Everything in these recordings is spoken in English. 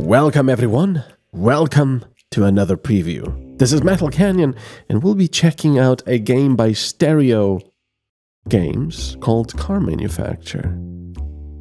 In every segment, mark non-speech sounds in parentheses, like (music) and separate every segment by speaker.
Speaker 1: Welcome, everyone. Welcome to another preview. This is Metal Canyon, and we'll be checking out a game by Stereo Games called Car Manufacture.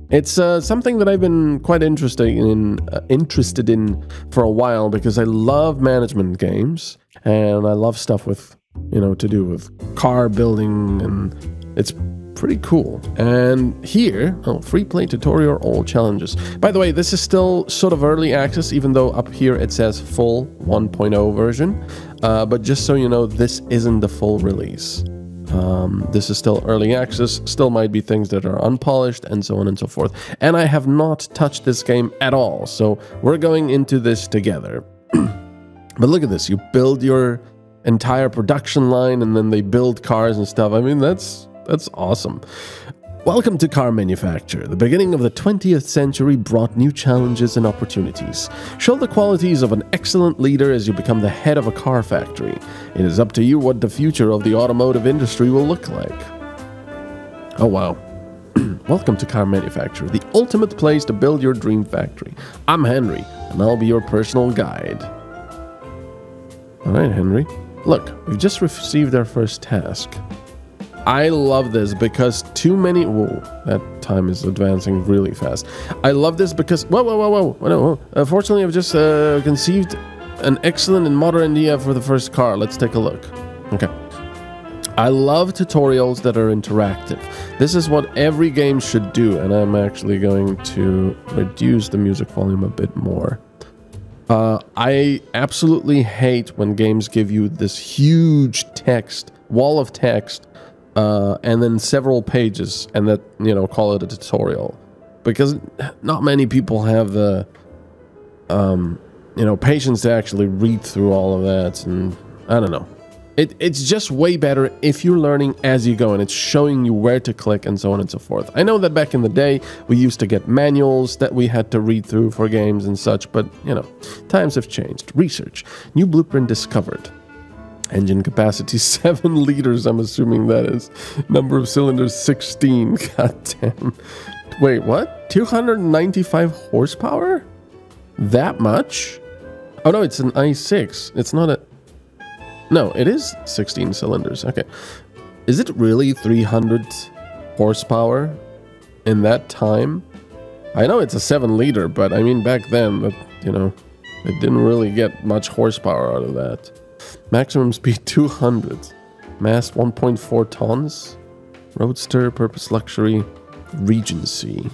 Speaker 1: It's uh, something that I've been quite interested in, uh, interested in for a while because I love management games and I love stuff with, you know, to do with car building, and it's pretty cool. And here, oh, free play tutorial, all challenges. By the way, this is still sort of early access, even though up here it says full 1.0 version. Uh, but just so you know, this isn't the full release. Um, this is still early access, still might be things that are unpolished, and so on and so forth. And I have not touched this game at all, so we're going into this together. (clears throat) but look at this you build your entire production line, and then they build cars and stuff. I mean, that's that's awesome. Welcome to car manufacture. The beginning of the 20th century brought new challenges and opportunities. Show the qualities of an excellent leader as you become the head of a car factory. It is up to you what the future of the automotive industry will look like. Oh wow. (clears throat) Welcome to car manufacture, the ultimate place to build your dream factory. I'm Henry, and I'll be your personal guide. Alright, Henry. Look, we've just received our first task. I love this because too many. Whoa, that time is advancing really fast. I love this because. Whoa, whoa, whoa, whoa. whoa, whoa. Uh, fortunately, I've just uh, conceived an excellent and modern idea for the first car. Let's take a look. Okay. I love tutorials that are interactive. This is what every game should do, and I'm actually going to reduce the music volume a bit more. Uh, I absolutely hate when games give you this huge text, wall of text, uh, and then several pages, and that you know call it a tutorial, because not many people have the um, you know patience to actually read through all of that, and I don't know. It, it's just way better if you're learning as you go and it's showing you where to click and so on and so forth. I know that back in the day we used to get manuals that we had to read through for games and such, but you know, times have changed. Research. New blueprint discovered. Engine capacity (laughs) 7 liters, I'm assuming that is. Number of cylinders 16. (laughs) God damn. Wait, what? 295 horsepower? That much? Oh no, it's an i6. It's not a... No, it is 16 cylinders. Okay. Is it really 300 horsepower in that time? I know it's a 7 liter, but I mean back then, you know, it didn't really get much horsepower out of that. Maximum speed (laughs) 200. Mass 1.4 tons. Roadster, Purpose Luxury, Regency.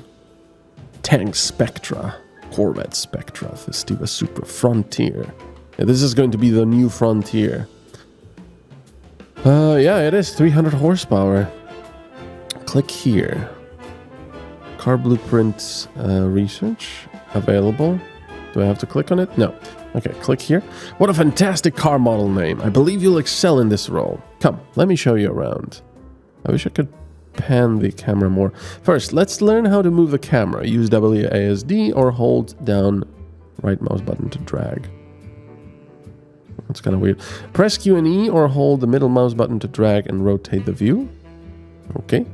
Speaker 1: Tank Spectra. Corvette Spectra. Festiva Super Frontier. Yeah, this is going to be the new Frontier. Uh, yeah, it is 300 horsepower. Click here. Car blueprint uh, research available. Do I have to click on it? No. Okay, click here. What a fantastic car model name. I believe you'll excel in this role. Come, let me show you around. I wish I could pan the camera more. First, let's learn how to move the camera. Use WASD or hold down right mouse button to drag. That's kind of weird. Press Q and E or hold the middle mouse button to drag and rotate the view. Okay.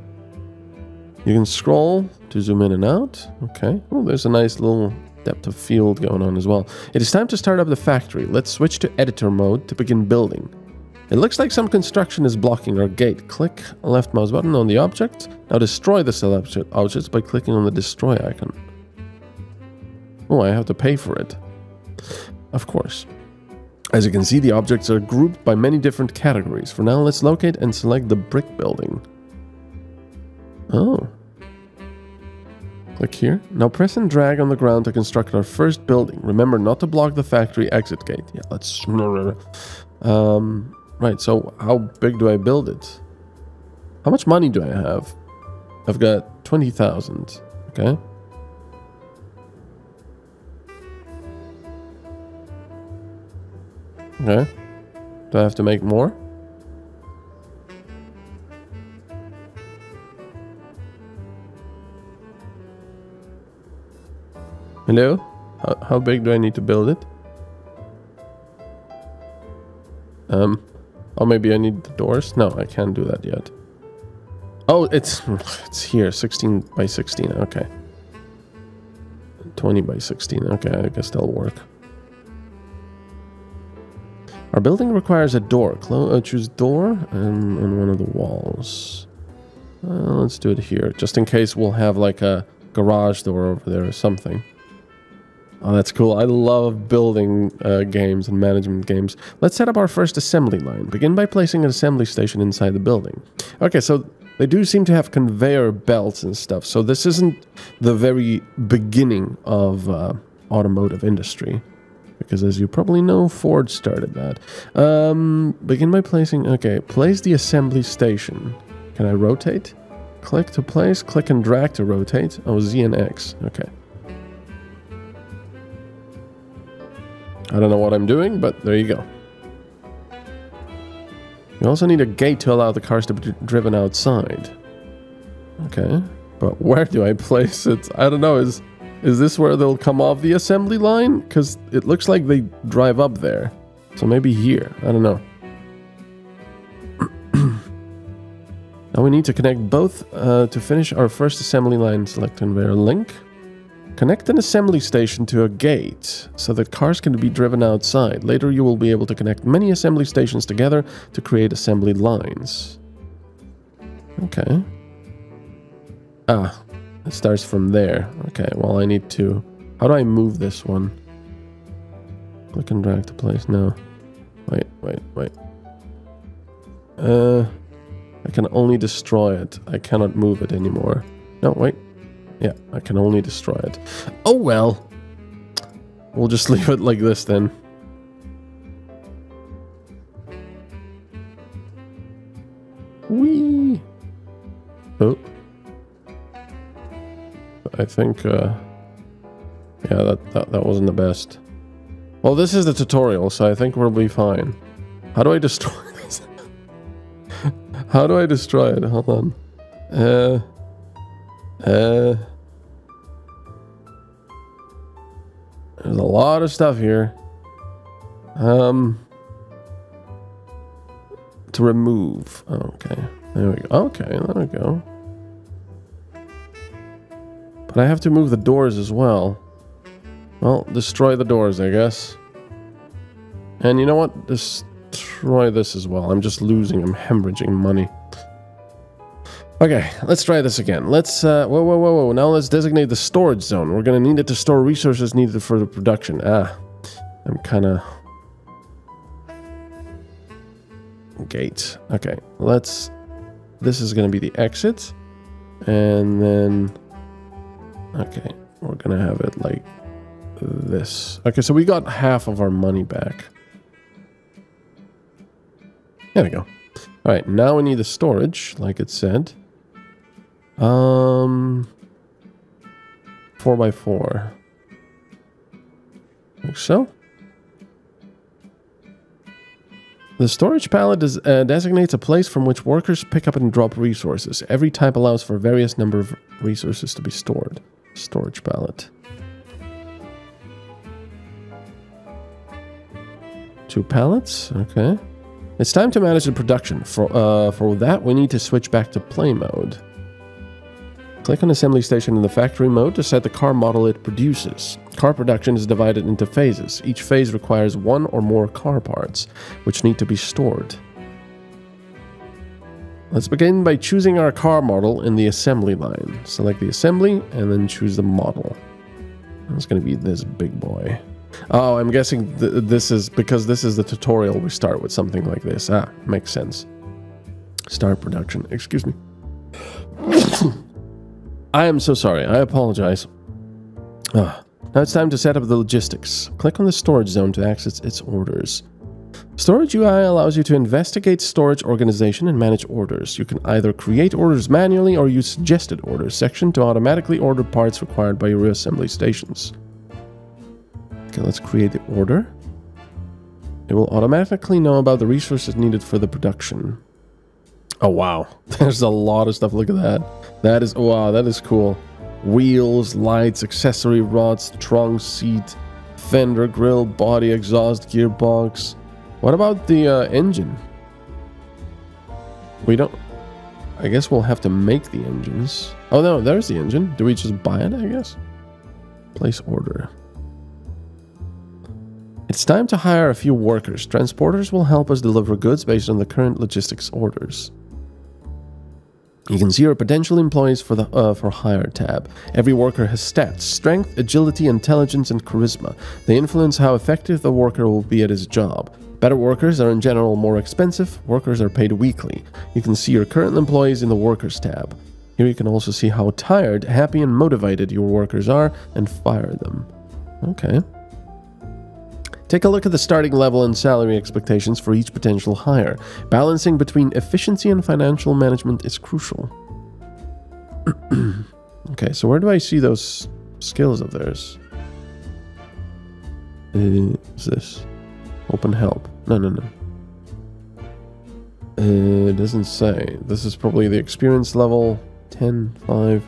Speaker 1: You can scroll to zoom in and out. Okay. Oh, there's a nice little depth of field going on as well. It is time to start up the factory. Let's switch to editor mode to begin building. It looks like some construction is blocking our gate. Click left mouse button on the object. Now destroy the selected objects by clicking on the destroy icon. Oh, I have to pay for it. Of course. As you can see, the objects are grouped by many different categories. For now, let's locate and select the brick building. Oh, Click here. Now press and drag on the ground to construct our first building. Remember not to block the factory exit gate. Yeah, let's... (laughs) Um, right, so how big do I build it? How much money do I have? I've got 20,000. Okay. Okay. Do I have to make more? Hello? How, how big do I need to build it? Um, or maybe I need the doors? No, I can't do that yet. Oh, it's (sighs) it's here, 16 by 16, okay. 20 by 16. Okay, I guess that'll work. Our building requires a door. Clo uh, choose door and on one of the walls. Uh, let's do it here, just in case we'll have like a garage door over there or something. Oh, that's cool. I love building uh, games and management games. Let's set up our first assembly line. Begin by placing an assembly station inside the building. Okay, so they do seem to have conveyor belts and stuff. So this isn't the very beginning of uh, automotive industry. Because as you probably know, Ford started that. Um, begin by placing... Okay, place the assembly station. Can I rotate? Click to place, click and drag to rotate. Oh, Z and X. Okay. I don't know what I'm doing, but there you go. You also need a gate to allow the cars to be driven outside. Okay, but where do I place it? I don't know. Is is this where they'll come off the assembly line? Because it looks like they drive up there. So maybe here. I don't know. (clears throat) now we need to connect both uh, to finish our first assembly line. Select conveyor link. Connect an assembly station to a gate so that cars can be driven outside. Later you will be able to connect many assembly stations together to create assembly lines. Okay. Ah, it starts from there. Okay, well I need to... How do I move this one? Click and drag to place. No. Wait, wait, wait. Uh, I can only destroy it. I cannot move it anymore. No, wait. Yeah, I can only destroy it. Oh well. We'll just (laughs) leave it like this then. Whee! Oh. I think, uh... Yeah, that, that, that wasn't the best. Well, this is the tutorial, so I think we'll be fine. How do I destroy (laughs) this? How do I destroy it? Hold on. Uh... Uh... There's a lot of stuff here. Um, to remove. Okay, there we go. Okay, there we go. But I have to move the doors as well. Well, destroy the doors, I guess. And you know what? Destroy this as well. I'm just losing. I'm hemorrhaging money. Okay, let's try this again. Let's, uh, whoa, whoa, whoa, whoa. Now let's designate the storage zone. We're going to need it to store resources needed for the production. Ah, I'm kind of... Gate. Okay, let's... This is going to be the exit. And then... Okay, we're going to have it like this. Okay, so we got half of our money back. There we go. All right, now we need the storage, like it said. Um, four by four. Like so. The storage pallet is, uh, designates a place from which workers pick up and drop resources. Every type allows for various number of resources to be stored. Storage pallet. Two pallets, okay. It's time to manage the production. For, uh, for that, we need to switch back to play mode. Click on Assembly Station in the factory mode to set the car model it produces. Car production is divided into phases. Each phase requires one or more car parts, which need to be stored. Let's begin by choosing our car model in the assembly line. Select the assembly and then choose the model. It's going to be this big boy. Oh, I'm guessing th this is because this is the tutorial. We start with something like this. Ah, makes sense. Start production. Excuse me. I am so sorry. I apologize. Ah, now it's time to set up the logistics. Click on the storage zone to access its orders. Storage UI allows you to investigate storage organization and manage orders. You can either create orders manually or use suggested orders section to automatically order parts required by your assembly stations. Okay, let's create the order. It will automatically know about the resources needed for the production. Oh, wow. (laughs) There's a lot of stuff. Look at that. That is, wow, that is cool. Wheels, lights, accessory rods, trunk, seat, fender, grill, body, exhaust, gearbox. What about the uh, engine? We don't... I guess we'll have to make the engines. Oh, no, there's the engine. Do we just buy it, I guess? Place order. It's time to hire a few workers. Transporters will help us deliver goods based on the current logistics orders. You can see your potential employees for the uh, for hire tab. Every worker has stats: strength, agility, intelligence, and charisma. They influence how effective the worker will be at his job. Better workers are in general more expensive. Workers are paid weekly. You can see your current employees in the workers tab. Here you can also see how tired, happy, and motivated your workers are and fire them. Okay. Take a look at the starting level and salary expectations for each potential hire. Balancing between efficiency and financial management is crucial. (clears throat) okay, so where do I see those skills of theirs? Is this open help? No, no, no. Uh, it doesn't say. This is probably the experience level 10, 5,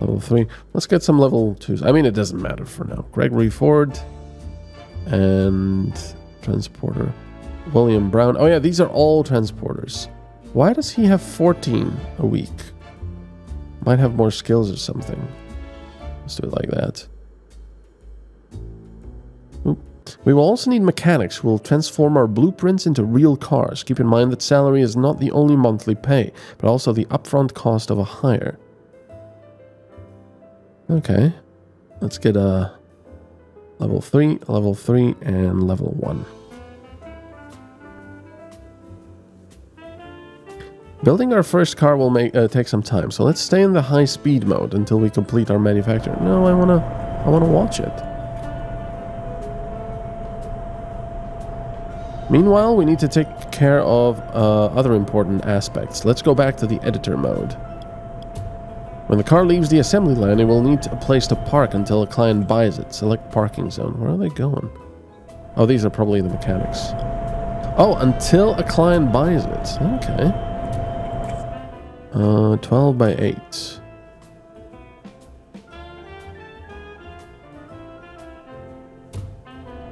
Speaker 1: level 3. Let's get some level 2s. I mean, it doesn't matter for now. Gregory Ford and transporter. William Brown. Oh yeah, these are all transporters. Why does he have 14 a week? Might have more skills or something. Let's do it like that. Oop. We will also need mechanics who will transform our blueprints into real cars. Keep in mind that salary is not the only monthly pay, but also the upfront cost of a hire. Okay. Let's get a level 3, level 3, and level 1. Building our first car will make uh, take some time, so let's stay in the high speed mode until we complete our manufacture. No, I wanna, I wanna watch it. Meanwhile, we need to take care of uh, other important aspects. Let's go back to the editor mode. When the car leaves the assembly line, it will need a place to park until a client buys it. Select parking zone. Where are they going? Oh, these are probably the mechanics. Oh, until a client buys it. Okay. Uh, 12 by 8.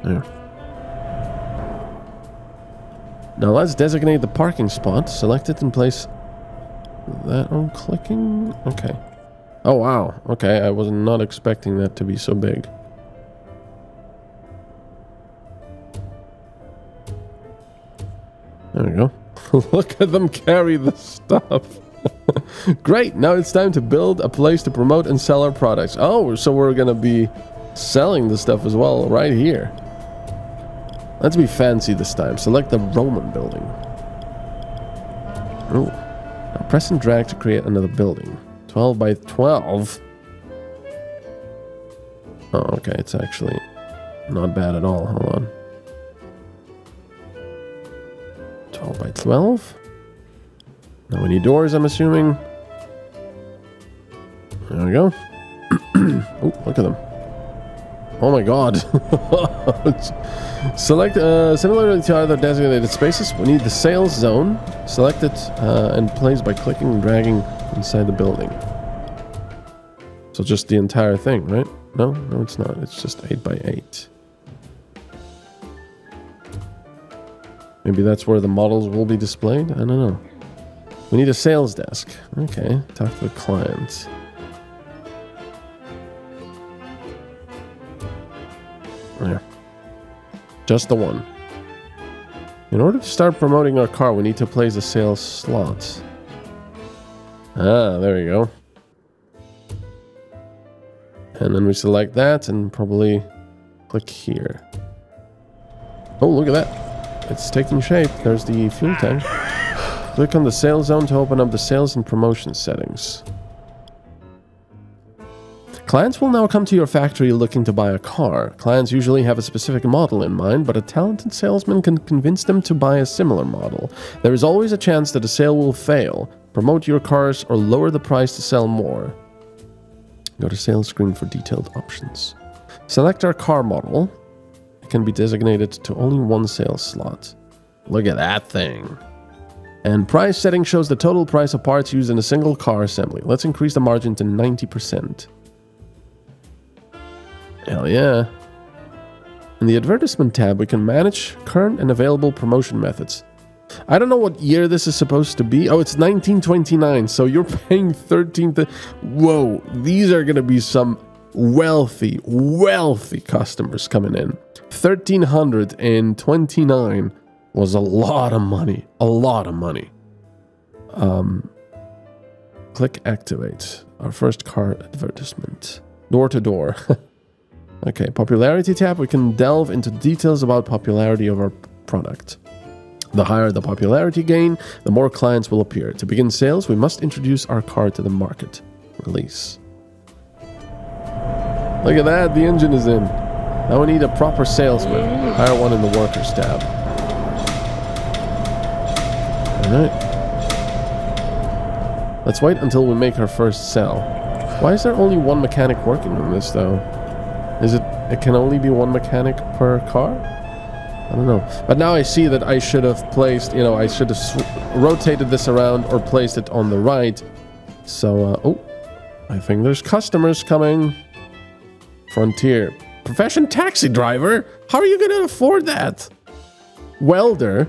Speaker 1: There. Now let's designate the parking spot. Select it and place that on clicking? Okay. Oh, wow. Okay, I was not expecting that to be so big. There we go. (laughs) Look at them carry the stuff. (laughs) Great, now it's time to build a place to promote and sell our products. Oh, so we're to be selling the stuff as well right here. Let's be fancy this time. Select the Roman building. Oh. Press and drag to create another building. 12 by 12? Oh, okay, it's actually not bad at all. Hold on. 12 by 12? Now any doors, I'm assuming. There we go. (clears throat) oh, look at them. Oh my god. (laughs) Select, uh, similarly to other designated spaces, we need the sales zone. Select it uh, and place by clicking and dragging inside the building. So just the entire thing, right? No, no it's not. It's just 8 by 8 Maybe that's where the models will be displayed? I don't know. We need a sales desk. Okay, talk to the client. There. Just the one. In order to start promoting our car, we need to place the sales slots. Ah, there we go. And then we select that and probably click here. Oh, look at that. It's taking shape. There's the fuel tank. Click on the sales zone to open up the sales and promotion settings. Clients will now come to your factory looking to buy a car. Clients usually have a specific model in mind, but a talented salesman can convince them to buy a similar model. There is always a chance that a sale will fail. Promote your cars or lower the price to sell more. Go to sales screen for detailed options. Select our car model. It can be designated to only one sales slot. Look at that thing. And price setting shows the total price of parts used in a single car assembly. Let's increase the margin to 90%. Hell yeah. In the advertisement tab, we can manage current and available promotion methods. I don't know what year this is supposed to be. Oh, it's 1929, so you're (laughs) paying 13 th Whoa, these are going to be some wealthy, wealthy customers coming in. 1329 was a lot of money. A lot of money. Um, click activate. Our first car advertisement. Door to door. (laughs) okay, popularity tab. We can delve into details about popularity of our product. The higher the popularity gain, the more clients will appear. To begin sales, we must introduce our car to the market. Release. Look at that, the engine is in. Now we need a proper salesman. Hire one in the workers tab. Alright. Let's wait until we make our first sell. Why is there only one mechanic working on this though? Is it, it can only be one mechanic per car? I don't know. But now I see that I should have placed, you know, I should have rotated this around or placed it on the right. So, uh, oh, I think there's customers coming. Frontier. Profession taxi driver? How are you going to afford that? Welder.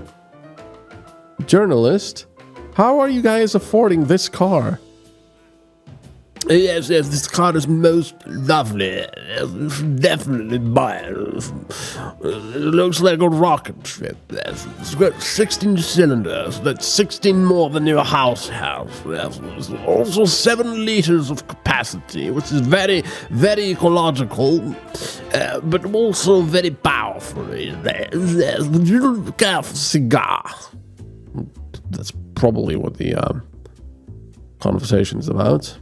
Speaker 1: Journalist. How are you guys affording this car?
Speaker 2: Yes, yes, this car is most lovely. It's Definitely buy it. Looks like a rocket ship. It's got 16 cylinders. That's 16 more than your house has. There's also 7 liters of capacity, which is very, very ecological, uh, but also very powerful. You careful cigar?
Speaker 1: That's probably what the um, conversation is about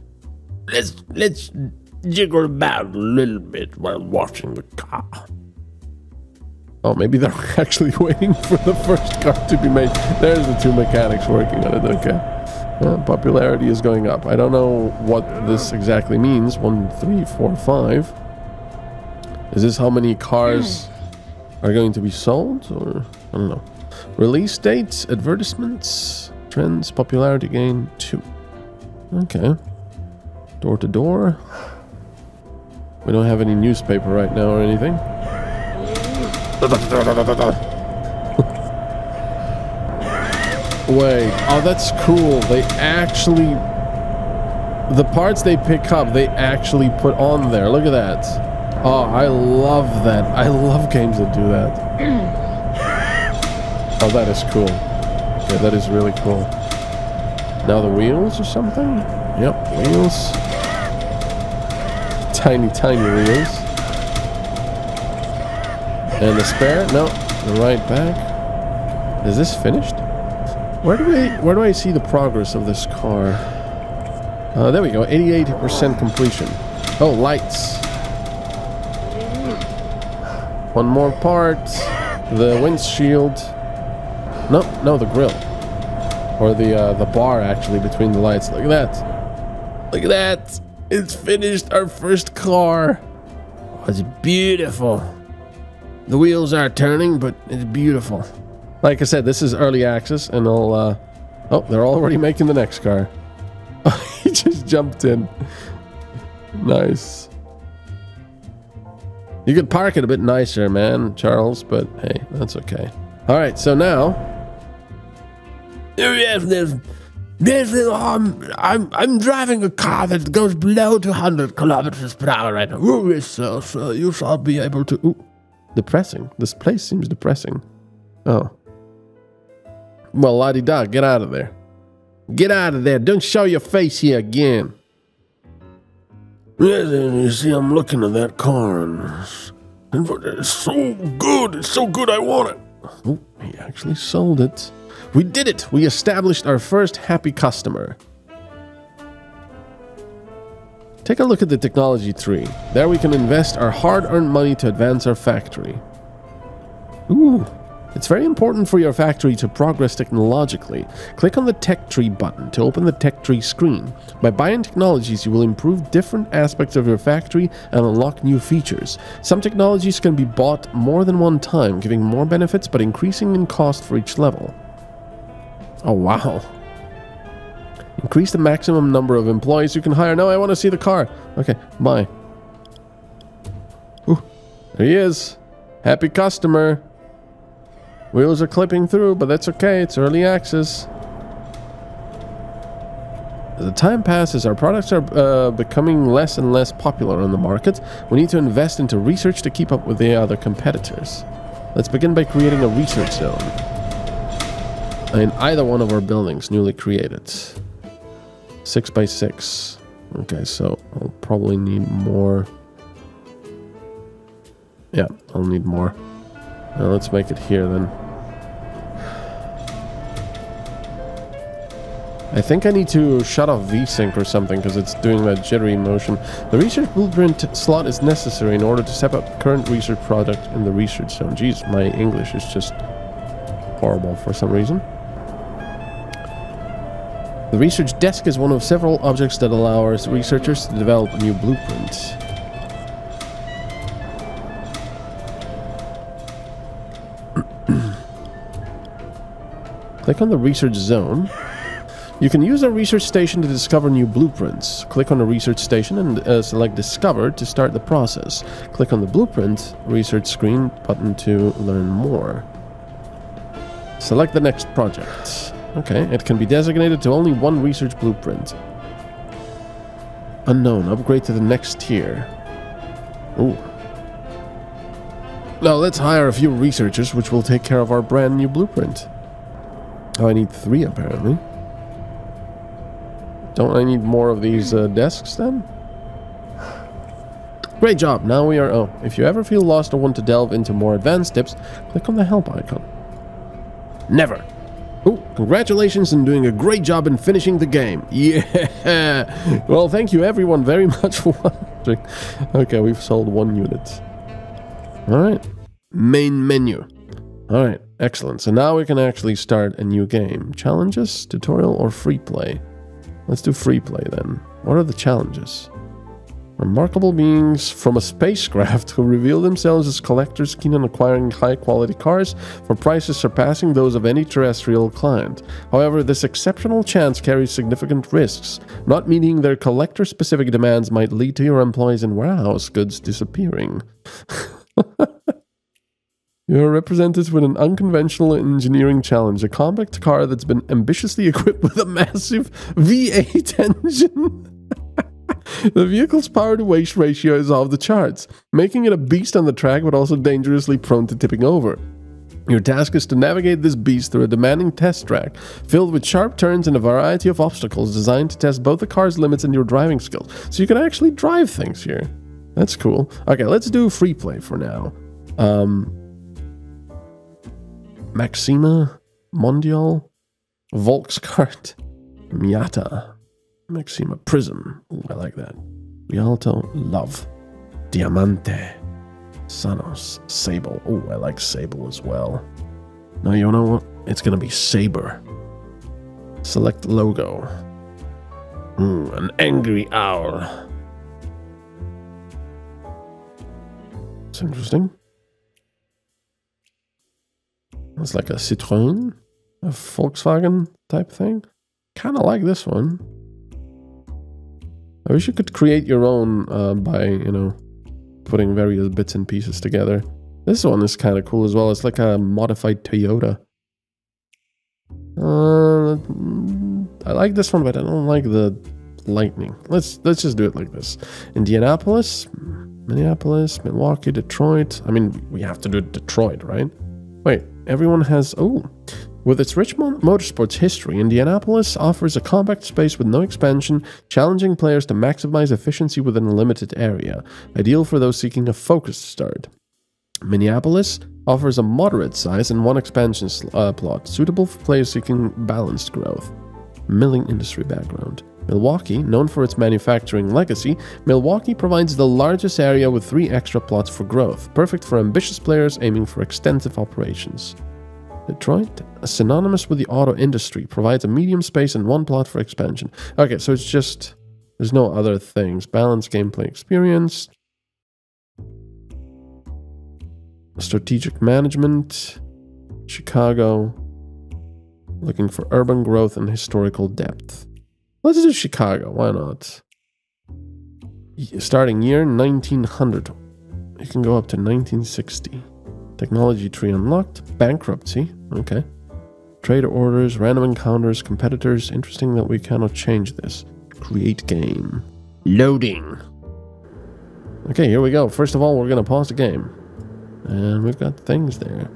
Speaker 2: let's let's jiggle about a little bit while watching the car.
Speaker 1: Oh, maybe they're (laughs) actually waiting for the first car to be made. There's the two mechanics working on it. Okay. Uh, popularity is going up. I don't know what this exactly means. One, three, four, five. Is this how many cars are going to be sold? Or, I don't know. Release dates, advertisements, trends, popularity gain, two. Okay. Door to door. We don't have any newspaper right now or anything. Wait. Oh, that's cool. They actually... The parts they pick up, they actually put on there. Look at that. Oh, I love that. I love games that do that. (coughs) Oh, that is cool. Yeah, that is really cool. Now the wheels or something? Yep, wheels tiny, tiny wheels. And the spare? No, the right back. Is this finished? Where do we? Where do I see the progress of this car? Uh, there we go, 88% completion. Oh, lights. One more part. The windshield. No, no, the grill. Or the uh, the bar actually between the lights. Look at that. Look at that. It's finished our first car.
Speaker 2: Oh, it's beautiful. The wheels are turning, but it's beautiful.
Speaker 1: Like I said, this is early access, and I'll. Uh, oh, they're already making the next car. (laughs) he just jumped in. Nice. You could park it a bit nicer, man, Charles, but hey, that's okay. All right, so now.
Speaker 2: Yes, is um, I'm I'm driving a car that goes below 200 kilometers per hour right now. Oh, yes, sir, sir. You shall be able to. Ooh.
Speaker 1: Depressing. This place seems depressing. Oh. Well, la da, get out of there. Get out of there. Don't show your face here again.
Speaker 2: Yes, you see, I'm looking at that car and it's so good. It's so good, I want it.
Speaker 1: Oh, he actually sold it. We did it! We established our first happy customer. Take a look at the technology tree. There we can invest our hard-earned money to advance our factory. Ooh, it's very important for your factory to progress technologically. Click on the Tech Tree button to open the Tech Tree screen. By buying technologies, you will improve different aspects of your factory and unlock new features. Some technologies can be bought more than one time, giving more benefits but increasing in cost for each level. Oh, wow. Increase the maximum number of employees you can hire. No, I want to see the car. Okay, bye. Ooh, there he is. Happy customer. Wheels are clipping through, but that's okay. It's early access. As the time passes, our products are uh, becoming less and less popular on the market. We need to invest into research to keep up with the other competitors. Let's begin by creating a research zone in either one of our buildings newly created. Six by six. Okay, so I'll probably need more. Yeah, I'll need more. Now let's make it here then. I think I need to shut off VSync or something because it's doing that jittery motion. The research blueprint slot is necessary in order to set up current research project in the research zone. Jeez, my English is just horrible for some reason. The research desk is one of several objects that allow our researchers to develop new blueprints. Click on the research zone. You can use a research station to discover new blueprints. Click on the research station and uh, select Discover to start the process. Click on the Blueprint Research screen button to learn more. Select the next project. Okay, it can be designated to only one research blueprint. Unknown. Upgrade to the next tier. Ooh. Now let's hire a few researchers which will take care of our brand new blueprint. Oh, I need three apparently. Don't I need more of these uh, desks then? Great job. Now we are... Oh, if you ever feel lost or want to delve into more advanced tips, click on the help icon. Never. Oh, congratulations on doing a great job in finishing the game. (laughs) Yeah. Well, thank you everyone very (laughs) much for watching. Okay, we've sold one unit. All right. Main menu. All right, excellent. So now we can actually start a new game. Challenges, tutorial, or free play? Let's do free play then. What are the challenges? Remarkable beings from a spacecraft who reveal themselves as collectors keen on acquiring high quality cars for prices surpassing those of any terrestrial client. However, this exceptional chance carries significant risks. Not meeting their collector specific demands might lead to your employees and warehouse goods disappearing. (laughs) You are represented with an unconventional engineering challenge, a compact car that's been ambitiously (laughs) equipped with a massive V8 engine. The vehicle's power to weight ratio is off the charts, making it a beast on the track but also dangerously prone to tipping over. Your task is to navigate this beast through a demanding test track, filled with sharp turns and a variety of obstacles designed to test both the car's limits and your driving skills, so you can actually drive things here. That's cool. Okay, let's do free play for now. Um, Maxima, Mondial, Volkscart, Miata, Maxima Prism. Ooh, I like that. Rialto, Love, Diamante, Sanos, Sable. Oh, I like Sable as well. No, you know what? It's gonna be Saber. Select logo. An angry owl. It's interesting. It's like a Citroën, a Volkswagen type thing. Kind of like this one. I wish you could create your own uh, by, you know, putting various bits and pieces together. This one is kind of cool as well. It's like a modified Toyota. Uh, I like this one, but I don't like the lightning. Let's let's just do it like this. Indianapolis, Minneapolis, Milwaukee, Detroit. I mean, we have to do Detroit, right? Wait, everyone has... Oh, with its rich motorsports history, Indianapolis offers a compact space with no expansion, challenging players to maximize efficiency within a limited area, ideal for those seeking a focused start. Minneapolis offers a moderate size and one expansion uh, plot, suitable for players seeking balanced growth. Milling industry background. Milwaukee, known for its manufacturing legacy, Milwaukee provides the largest area with three extra plots for growth, perfect for ambitious players aiming for extensive operations. Detroit, synonymous with the auto industry, provides a medium space and one plot for expansion. Okay, so it's just there's no other things. Balanced gameplay experience, strategic management, Chicago, looking for urban growth and historical depth. Let's do Chicago. Why not? Starting year 1900. You can go up to 1960. Technology tree unlocked. Bankruptcy. Okay. Trader orders, random encounters, competitors. Interesting that we cannot change this. Create game.
Speaker 2: Loading.
Speaker 1: Okay, here we go. First of all, we're going to pause the game. And we've got things there.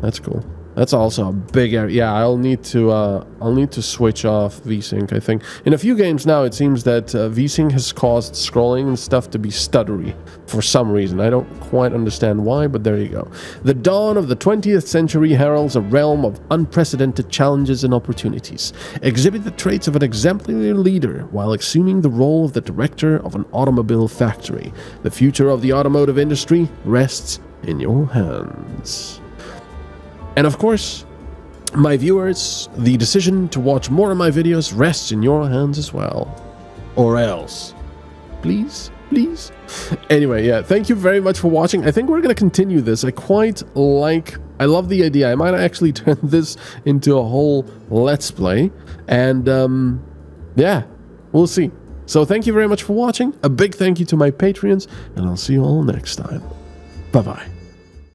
Speaker 1: That's cool. That's also a big area. Yeah, I'll need to uh, I'll need to switch off VSync. I think in a few games now it seems that uh, VSync has caused scrolling and stuff to be stuttery for some reason. I don't quite understand why, but there you go. The dawn of the 20th century heralds a realm of unprecedented challenges and opportunities. Exhibit the traits of an exemplary leader while assuming the role of the director of an automobile factory. The future of the automotive industry rests in your hands. And of course, my viewers, the decision to watch more of my videos rests in your hands as well. Or else. Please? Please? (laughs) Anyway, yeah, thank you very much for watching. I think we're going to continue this. I quite like... I love the idea. I might actually (laughs) turn this into a whole Let's Play. And, um, yeah, we'll see. So thank you very much for watching. A big thank you to my Patreons. And I'll see you all next time. Bye-bye.